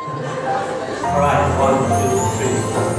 All right, one, two, three.